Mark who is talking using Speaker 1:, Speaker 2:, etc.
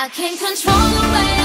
Speaker 1: I can't control the way